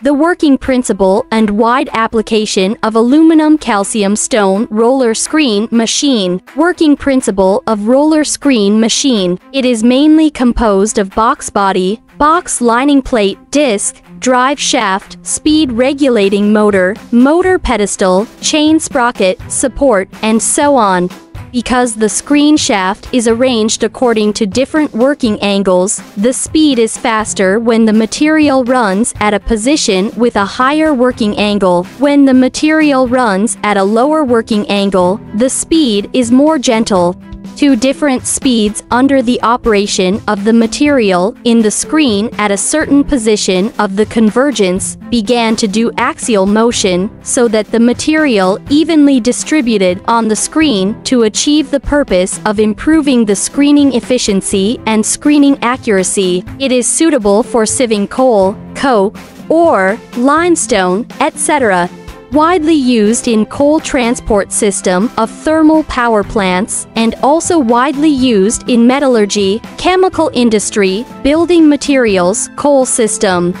The working principle and wide application of aluminum calcium stone roller screen machine. Working principle of roller screen machine. It is mainly composed of box body, box lining plate, disc, drive shaft, speed regulating motor, motor pedestal, chain sprocket, support, and so on. Because the screen shaft is arranged according to different working angles, the speed is faster when the material runs at a position with a higher working angle. When the material runs at a lower working angle, the speed is more gentle two different speeds under the operation of the material in the screen at a certain position of the convergence began to do axial motion so that the material evenly distributed on the screen to achieve the purpose of improving the screening efficiency and screening accuracy. It is suitable for sieving coal, coke, ore, limestone, etc widely used in coal transport system of thermal power plants and also widely used in metallurgy, chemical industry, building materials, coal system.